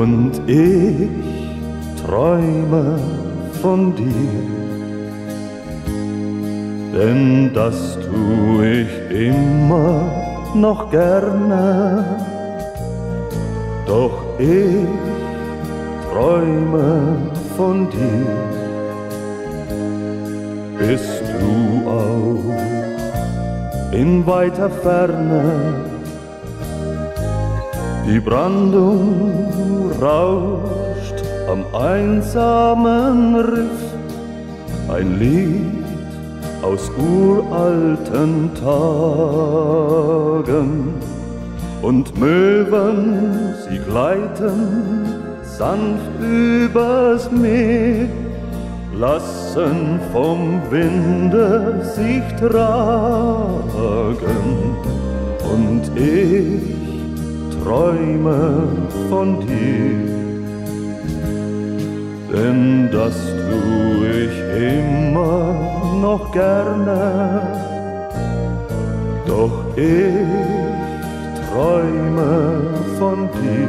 und ich träume von dir. Denn das tu ich immer noch gerne, doch ich träume von dir. Bist du auch in weiter Ferne? Die Brandung rauscht am einsamen Riff, ein Lied aus uralten Tagen. Und Möwen, sie gleiten sanft übers Meer, lassen vom Winde sich tragen. Träume von dir, denn das tu ich immer noch gerne, doch ich träume von dir.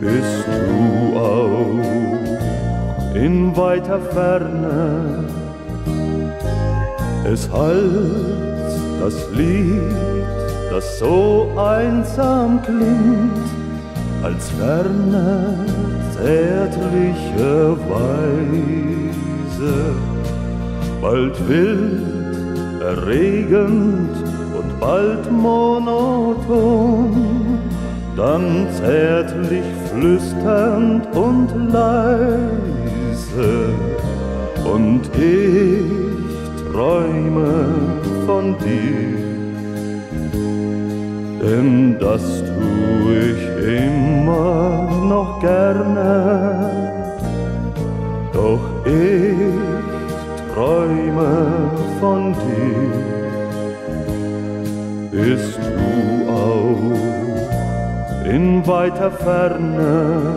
Bist du auch in weiter Ferne? Es hallt das Lied das so einsam klingt, als ferne, zärtliche Weise, bald wild, erregend und bald monoton, dann zärtlich flüsternd und leise, und ich träume von dir denn das tu ich immer noch gerne. Doch ich träume von dir, bist du auch in weiter Ferne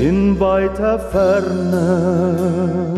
in weiter Ferne.